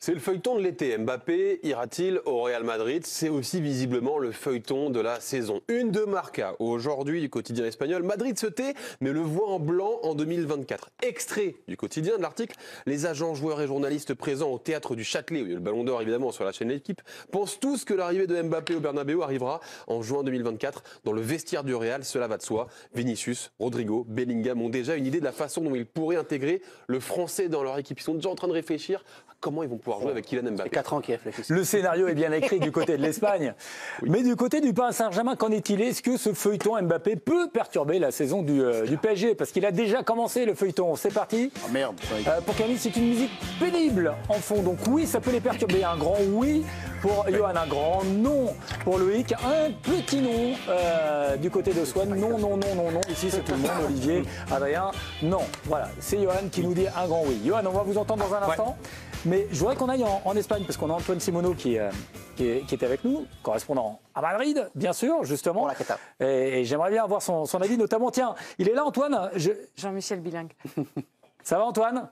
C'est le feuilleton de l'été. Mbappé ira-t-il au Real Madrid? C'est aussi visiblement le feuilleton de la saison. Une de Marca, aujourd'hui du quotidien espagnol. Madrid se tait, mais le voit en blanc en 2024. Extrait du quotidien de l'article. Les agents, joueurs et journalistes présents au théâtre du Châtelet, où il y a le ballon d'or évidemment sur la chaîne L'équipe, pensent tous que l'arrivée de Mbappé au Bernabéu arrivera en juin 2024. Dans le vestiaire du Real, cela va de soi. Vinicius, Rodrigo, Bellingham ont déjà une idée de la façon dont ils pourraient intégrer le français dans leur équipe. Ils sont déjà en train de réfléchir à comment ils vont pouvoir jouer avec Kylian Mbappé. 4 ans réfléchissent. Le scénario est bien écrit du côté de l'Espagne. Mais du côté du Paris Saint-Germain, qu'en est-il? Est-ce que ce feuilleton Mbappé peut perturber la saison du, euh, du PSG Parce qu'il a déjà commencé le feuilleton. C'est parti. Oh merde. Euh, pour Camille, c'est une musique pénible en fond. Donc oui, ça peut les perturber. Un grand oui pour Johan, un grand non pour Loïc, un petit non euh, du côté de Swan. Non, non, non, non, non. Ici, c'est tout le monde. Olivier, Adrien, non. Voilà, c'est Johan qui nous dit un grand oui. Johan, on va vous entendre dans un instant. Mais je voudrais qu'on aille en, en Espagne, parce qu'on a Antoine Simoneau qui, euh, qui, est, qui est avec nous, correspondant à Madrid, bien sûr, justement. La. Et, et j'aimerais bien avoir son, son avis, notamment. Tiens, il est là, Antoine? Je- Jean-Michel Bilingue. Ça va, Antoine?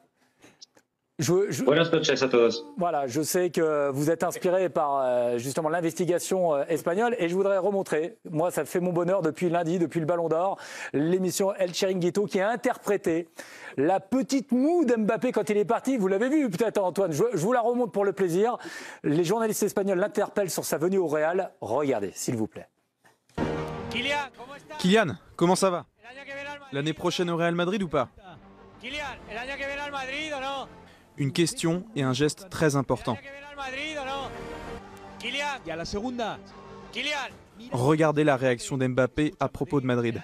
Je, je- Buenas noches a todos. voilà, je sais que vous êtes inspiré par euh, justement l'investigation euh, espagnole et je voudrais remontrer, moi ça fait mon bonheur depuis lundi, depuis le Ballon d'Or, l'émission El Chiringuito qui a interprété la petite moue d'Mbappé quand il est parti. Vous l'avez vu peut-être Antoine, je, je vous la remonte pour le plaisir. Les journalistes espagnols l'interpellent sur sa venue au Real. Regardez, s'il vous plaît. Kylian, comment ça va? L'année prochaine au Real Madrid ou pas? Kylian, ¿el año que viene al Madrid o no? Une question et un geste très ¿El important. Regardez la réaction d'Mbappé à propos de Madrid.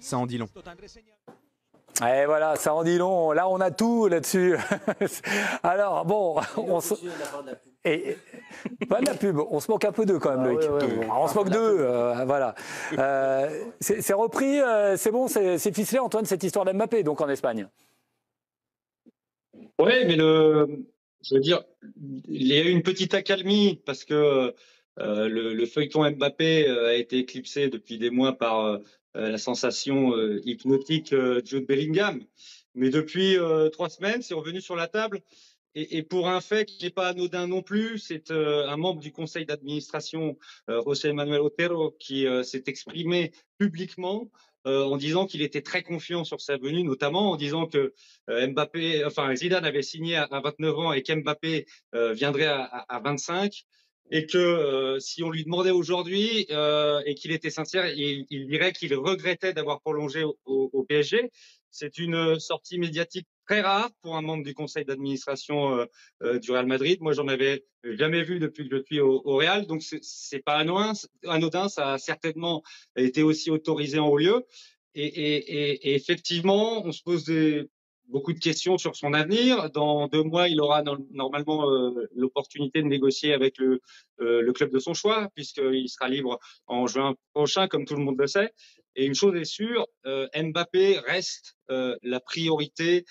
Ça en dit long. Et voilà, ça en dit long. Là, on a tout là-dessus. Alors, bon, on se... Et, pas de la pub, on se moque un peu d'eux quand même, Ah Loïc. ouais, ouais, ouais. Alors, on se moque d'eux, euh, voilà. Euh, c'est repris, euh, c'est bon, c'est c'est ficelé, Antoine, cette histoire d'Mbappé, donc en Espagne. Oui, mais le, je veux dire, il y a eu une petite accalmie parce que euh, le, le feuilleton Mbappé euh, a été éclipsé depuis des mois par euh, la sensation euh, hypnotique euh, Jude Bellingham. Mais depuis euh, trois semaines, c'est revenu sur la table. Et, et pour un fait qui n'est pas anodin non plus, c'est un membre du conseil d'administration, José Manuel Otero, qui s'est exprimé publiquement euh, en disant qu'il était très confiant sur sa venue, notamment en disant que euh, Mbappé, enfin Zidane avait signé à, à 29 ans et qu'Mbappé euh, viendrait à 25 et que euh, si on lui demandait aujourd'hui euh, et qu'il était sincère, il, il dirait qu'il regrettait d'avoir prolongé au, au, au PSG. C'est une sortie médiatique très rare pour un membre du conseil d'administration euh, euh, du Real Madrid. Moi, j'en avais jamais vu depuis que je suis au, Real, donc c'est- pas anodin. Ça a certainement été aussi autorisé en haut lieu. Et effectivement, on se pose des, beaucoup de questions sur son avenir. Dans deux mois, il aura no- normalement euh, l'opportunité de négocier avec le, euh, le club de son choix, puisqu'il sera libre en juin prochain, comme tout le monde le sait. Et une chose est sûre, euh, Mbappé reste la priorité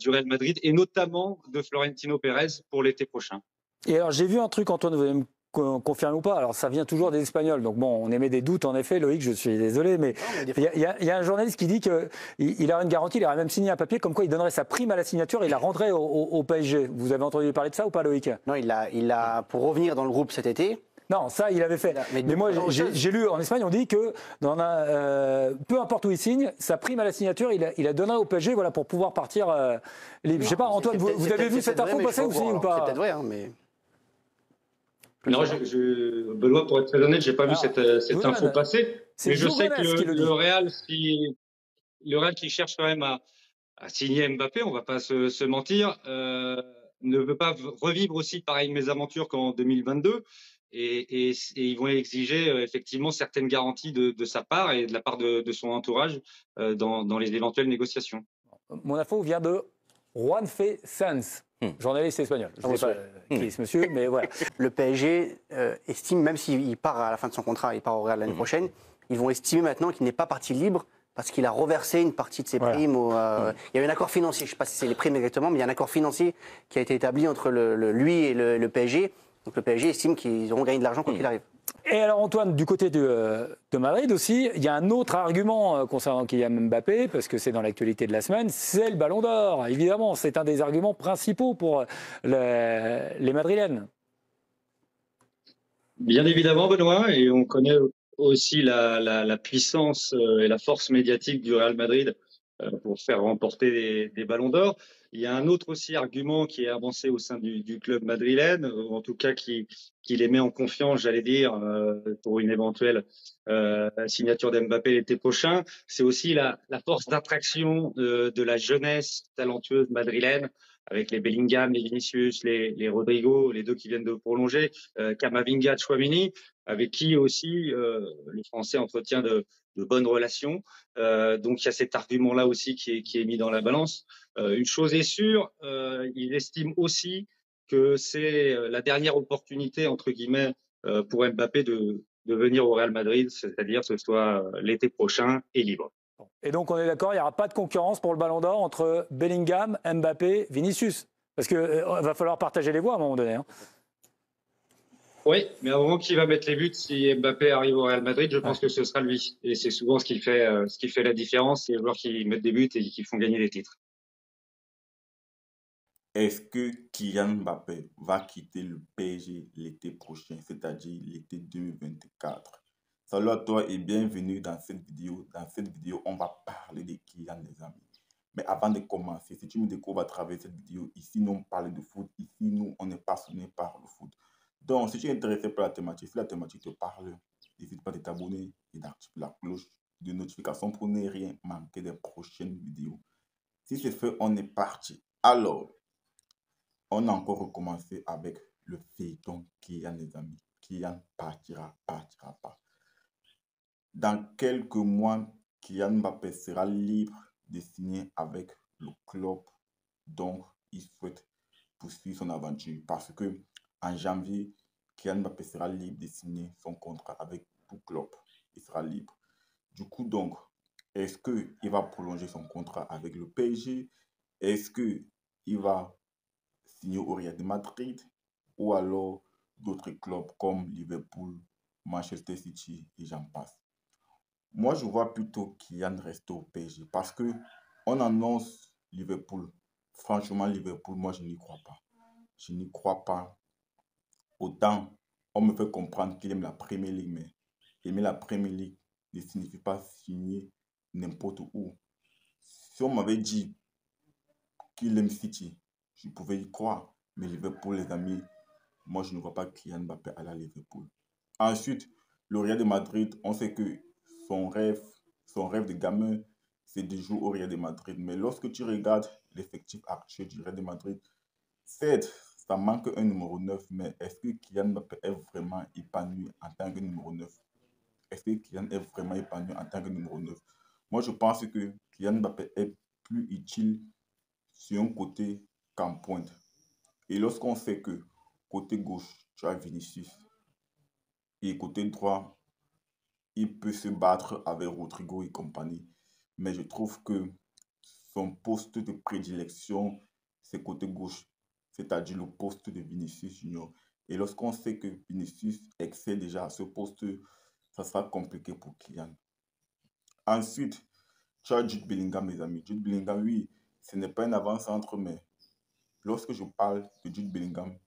du Real Madrid et notamment de Florentino Pérez pour l'été prochain. Et alors, j'ai vu un truc, Antoine, vous allez me co- confirmer ou pas. Alors, ça vient toujours des Espagnols. Donc, bon, on émet des doutes, en effet. Loïc, je suis désolé, mais il y, a- y a- y a un journaliste qui dit qu'il il aurait une garantie, il aurait même signé un papier comme quoi il donnerait sa prime à la signature et il la rendrait au, au- au PSG. Vous avez entendu parler de ça ou pas, Loïc? Non, il a, il a, pour revenir dans le groupe cet été, Non, ça, il avait fait. Mais Mais, moi, j'ai lu en Espagne, on dit que dans un, euh, peu importe où il signe, sa prime à la signature, il a, il a donné au PSG voilà, pour pouvoir partir euh, libre. Je sais pas, Antoine, vous, avez vu cette info passer aussi ou alors, C'est pas peut-être vrai, hein, mais. Non, je, je, Benoît, pour être très honnête, j'ai pas Alors, vu cette, euh, cette info passer. Mais je sais que le, le dit. le Real, si, le Real qui cherche quand même à, à signer Mbappé, on va pas se, se mentir, euh, ne veut pas revivre aussi pareille mésaventure qu'en 2022. Et, et, et ils vont exiger euh, effectivement certaines garanties de, de sa part et de la part de, de son entourage euh, dans, dans les éventuelles négociations. Mon info vient de Juanfe Sanz, Hmm. journaliste espagnol. Je Ah, ne sais pas monsieur. euh, qui est ce monsieur, mais voilà. Le PSG euh, estime, même s'il part à la fin de son contrat, il part au Real l'année prochaine, ils vont estimer maintenant qu'il n'est pas parti libre parce qu'il a reversé une partie de ses Voilà. primes. au, euh, Il y a eu un accord financier, je ne sais pas si c'est les primes exactement, mais il y a un accord financier qui a été établi entre le, le- lui et le, le PSG. Donc le PSG estime qu'ils auront gagné de l'argent quand il arrive. Et alors Antoine, du côté de, euh, de Madrid aussi, il y a un autre argument euh, concernant Kylian Mbappé, parce que c'est dans l'actualité de la semaine, c'est le Ballon d'Or. Évidemment, c'est un des arguments principaux pour le- les Madrilènes. Bien évidemment, Benoît, et on connaît aussi la, la, puissance euh, et la force médiatique du Real Madrid euh, pour faire remporter des, des ballons d'or. Il y a un autre aussi argument qui est avancé au sein du, du club madrilène, ou en tout cas qui, qui les met en confiance, j'allais dire, euh, pour une éventuelle euh, signature d'Mbappé l'été prochain. C'est aussi la, la force d'attraction de, de la jeunesse talentueuse madrilène avec les Bellingham, les Vinicius, les, les Rodrigo, les deux qui viennent de prolonger, euh, Kamavinga, Chouamini, avec qui aussi euh, le Français entretient de, de bonnes relations. Euh, donc il y a cet argument-là aussi qui est, mis dans la balance. Euh, une chose est sûre, euh, il estime aussi que c'est la dernière opportunité entre guillemets pour Mbappé de, venir au Real Madrid, c'est-à-dire ce soit l'été prochain et libre. Et donc on est d'accord, il n'y aura pas de concurrence pour le Ballon d'Or entre Bellingham, Mbappé, Vinicius. Parce qu'il va falloir partager les voix à un moment donné. hein. Oui, mais avant qui va mettre les buts si Mbappé arrive au Real Madrid, je pense que ce sera lui. Et c'est souvent ce qui fait euh, ce qui fait la différence, c'est les joueurs qui mettent des buts et qui font gagner des titres. Est-ce que Kylian Mbappé va quitter le PSG l'été prochain, c'est-à-dire l'été 2024? Salut à toi et bienvenue dans cette vidéo. Dans cette vidéo, on va parler de Kylian, les amis. Mais avant de commencer, si tu me découvres à travers cette vidéo, ici, nous, on parle de foot. Ici, nous, on est passionné par le foot. Donc, si tu es intéressé par la thématique, si la thématique te parle, n'hésite pas de t'abonner et d'activer la cloche de notification pour ne rien manquer des prochaines vidéos. Si c'est fait, on est parti. Alors, on a encore recommencé avec le phaéton Kylian, les amis. Kylian partira, partira pas. Dans quelques mois, Kylian Mbappé sera libre de signer avec le club dont il souhaite poursuivre son aventure. Parce que en janvier, Kylian Mbappé sera libre de signer son contrat avec tout club. Il sera libre. Du coup, donc, est-ce qu'il va prolonger son contrat avec le PSG Est-ce qu'il va signer au Real de Madrid? Ou alors d'autres clubs comme Liverpool, Manchester City et j'en passe. Moi, je vois plutôt Kylian rester au PSG parce que on annonce Liverpool. Franchement, Liverpool, moi, je n'y crois pas. Je n'y crois pas. Autant, on me fait comprendre qu'il aime la Premier League, mais aimer la Premier League ne signifie pas signer n'importe où. Si on m'avait dit qu'il aime City, je pouvais y croire. Mais Liverpool, les amis, moi, je ne vois pas Kylian Mbappé aller à Liverpool. Ensuite, le Real de Madrid, on sait que son rêve, son rêve de gamin, c'est de jouer au Real de Madrid. Mais lorsque tu regardes l'effectif actuel du Real de Madrid, certes, ça manque un numéro 9, mais est-ce que Kylian Mbappé est vraiment épanoui en tant que numéro 9 Est-ce que Kylian est vraiment épanoui en tant que numéro 9 Moi, je pense que Kylian Mbappé est plus utile sur un côté qu'en pointe. Et lorsqu'on sait que côté gauche, tu as Vinicius et côté droit, il peut se battre avec Rodrigo et compagnie. Mais je trouve que son poste de prédilection, c'est côté gauche, c'est-à-dire le poste de Vinicius Junior. Et lorsqu'on sait que Vinicius excelle déjà à ce poste, ça sera compliqué pour Kylian. Ensuite, tu as Jude Bellingham, mes amis. Jude Bellingham, oui, ce n'est pas un avant-centre, mais lorsque je parle de Jude Bellingham,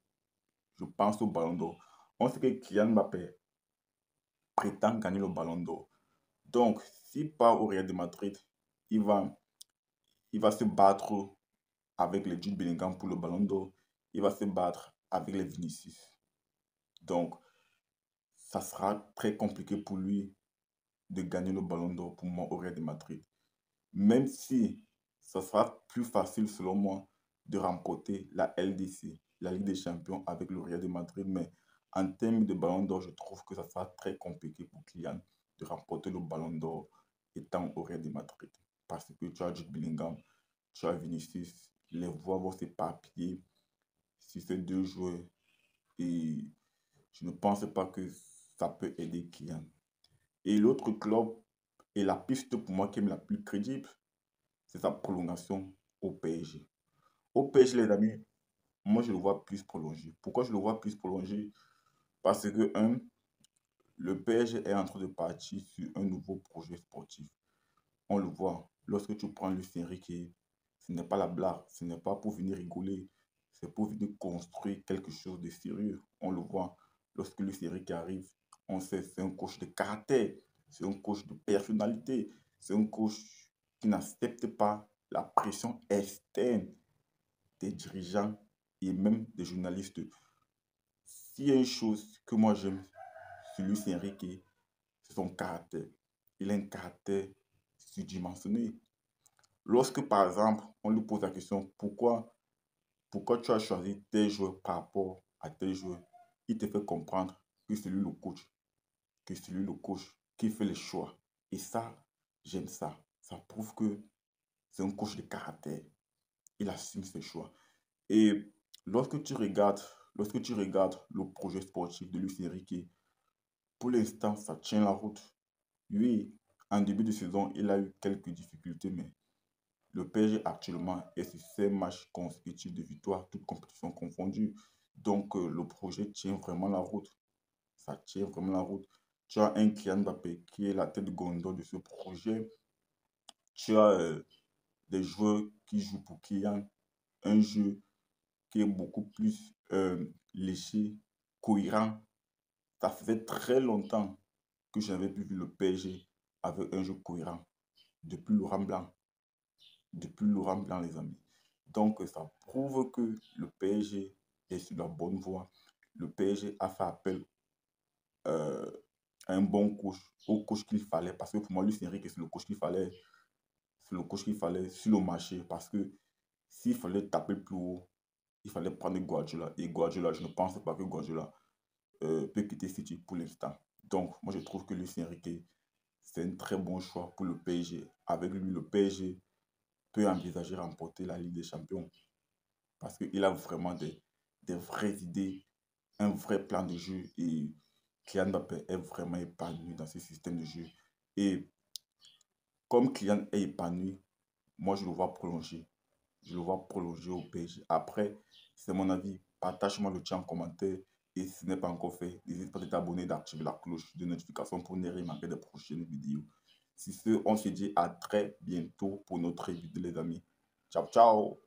je pense au Ballon d'Or. On sait que Kylian Mbappé prétend gagner le Ballon d'Or. Donc, s'il part au Real de Madrid, il va, il va se battre avec les Jude Bellingham pour le Ballon d'Or. Il va se battre avec les Vinicius. Donc, ça sera très compliqué pour lui de gagner le Ballon d'Or pour moi au Real de Madrid. Même si ça sera plus facile selon moi de remporter la LDC, la Ligue des Champions avec le Real de Madrid, mais en termes de Ballon d'Or, je trouve que ça sera très compliqué pour Kylian de remporter le Ballon d'Or étant au Real de Madrid. Parce que tu as Jude Bellingham, tu as Vinicius, les voix vont s'éparpiller ces deux joueurs et je ne pense pas que ça peut aider Kylian. Et l'autre club, et la piste pour moi qui est la plus crédible, c'est sa prolongation au PSG. Au PSG, les amis, moi je le vois plus prolongé. Pourquoi je le vois plus prolongé? Parce que, un, le PSG est en train de partir sur un nouveau projet sportif. On le voit, lorsque tu prends Luis Enrique, ce n'est pas la blague, ce n'est pas pour venir rigoler, c'est pour venir construire quelque chose de sérieux. On le voit, lorsque Luis Enrique arrive, on sait c'est un coach de caractère, c'est un coach de personnalité, c'est un coach qui n'accepte pas la pression externe des dirigeants et même des journalistes. S'il y a une chose que moi j'aime sur Luis Enrique, c'est son caractère. Il a un caractère surdimensionné. Lorsque, par exemple, on lui pose la question pourquoi, pourquoi tu as choisi tes joueurs par rapport à tes joueurs, il te fait comprendre que c'est lui le coach, que c'est lui le coach qui fait les choix? Et ça, j'aime ça. Ça prouve que c'est un coach de caractère. Il assume ses choix. Et lorsque tu regardes, lorsque tu regardes le projet sportif de Luis Enrique, pour l'instant, ça tient la route. Oui, en début de saison, il a eu quelques difficultés, mais le PSG actuellement est sur 5 matchs consécutifs de victoire, toutes compétitions confondues. Donc, euh, le projet tient vraiment la route. Ça tient vraiment la route. Tu as un Kylian Mbappé qui est la tête gondole de ce projet. Tu as euh, des joueurs qui jouent pour Kylian. Un jeu qui est beaucoup plus euh, léger, cohérent. Ça faisait très longtemps que je n'avais plus vu le PSG avec un jeu cohérent. Depuis Laurent Blanc depuis Laurent Blanc, les amis. Donc, ça prouve que le PSG est sur la bonne voie. Le PSG a fait appel euh, à un bon coach, au coach qu'il fallait. Parce que pour moi, Luis Enrique, c'est le coach qu'il fallait. C'est le coach qu'il fallait sur le marché. Parce que s'il fallait taper plus haut, il fallait prendre Guardiola. Et Guardiola, je ne pense pas que Guardiola euh, peut quitter City pour l'instant. Donc, moi, je trouve que Luis Enrique, c'est un très bon choix pour le PSG. Avec lui, le PSG peut envisager remporter la Ligue des Champions. Parce qu'il a vraiment des, vraies idées, un vrai plan de jeu. Et Kylian Mbappé est vraiment épanoui dans ce système de jeu. Et comme Kylian est épanoui, moi je le vois prolonger. Je le vois prolonger au PSG. Après, c'est mon avis. Partage-moi le chat en commentaire. Et si ce n'est pas encore fait, n'hésite pas à t'abonner, d'activer la cloche de notification pour ne rien manquer des prochaines vidéos. Si ce, on se dit à très bientôt pour notre vidéo, les amis. Ciao, ciao